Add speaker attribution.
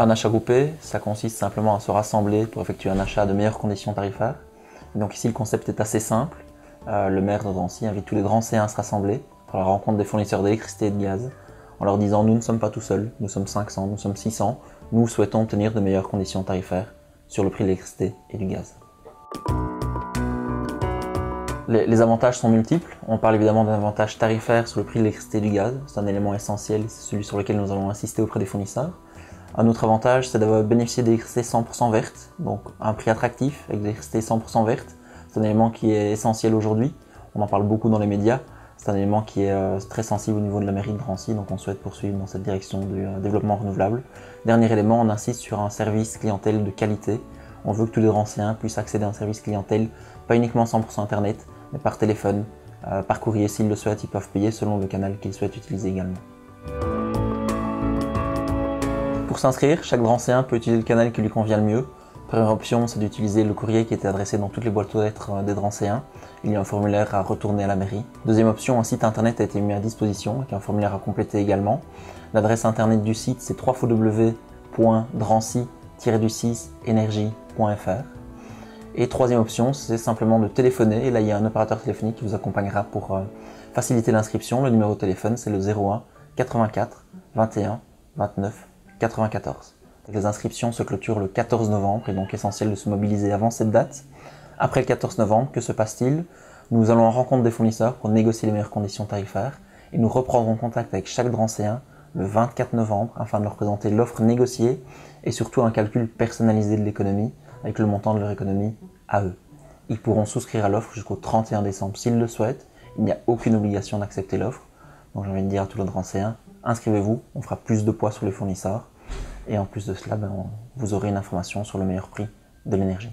Speaker 1: Un achat groupé, ça consiste simplement à se rassembler pour effectuer un achat de meilleures conditions tarifaires. Donc ici, le concept est assez simple. Euh, le maire de Drancy invite tous les Drancéens à se rassembler pour la rencontre des fournisseurs d'électricité et de gaz, en leur disant nous ne sommes pas tout seuls, nous sommes 500, nous sommes 600, nous souhaitons obtenir de meilleures conditions tarifaires sur le prix de l'électricité et du gaz. Les, avantages sont multiples. On parle évidemment d'un avantage tarifaire sur le prix de l'électricité et du gaz. C'est un élément essentiel, c'est celui sur lequel nous allons insister auprès des fournisseurs. Un autre avantage, c'est d'avoir bénéficié d'électricité 100% verte, donc un prix attractif avec l'électricité 100% verte. C'est un élément qui est essentiel aujourd'hui. On en parle beaucoup dans les médias. C'est un élément qui est euh, très sensible au niveau de la mairie de Drancy, donc on souhaite poursuivre dans cette direction du euh, développement renouvelable. Dernier élément, on insiste sur un service clientèle de qualité. On veut que tous les Drancéens puissent accéder à un service clientèle, pas uniquement 100% Internet, mais par téléphone, euh, par courrier s'ils le souhaitent, ils peuvent payer selon le canal qu'ils souhaitent utiliser également. Pour s'inscrire, chaque Drancéen peut utiliser le canal qui lui convient le mieux. Première option, c'est d'utiliser le courrier qui était adressé dans toutes les boîtes aux lettres euh, des Drancéens. Il y a un formulaire à retourner à la mairie. Deuxième option, un site internet a été mis à disposition avec un formulaire à compléter également. L'adresse internet du site, c'est www.drancy-du6energie.fr. Et troisième option, c'est simplement de téléphoner. Et là, il y a un opérateur téléphonique qui vous accompagnera pour euh, faciliter l'inscription. Le numéro de téléphone, c'est le 01 84 21 29 94. Les inscriptions se clôturent le 14 novembre, et donc essentiel de se mobiliser avant cette date. Après le 14 novembre, que se passe-t-il? Nous allons en rencontre des fournisseurs pour négocier les meilleures conditions tarifaires, et nous reprendrons contact avec chaque Drancéen le 24 novembre afin de leur présenter l'offre négociée et surtout un calcul personnalisé de l'économie avec le montant de leur économie à eux. Ils pourront souscrire à l'offre jusqu'au 31 décembre s'ils le souhaitent. Il n'y a aucune obligation d'accepter l'offre. Donc j'ai envie de dire à tous les Drancéens, inscrivez-vous, on fera plus de poids sur les fournisseurs. Et en plus de cela, ben, vous aurez une information sur le meilleur prix de l'énergie.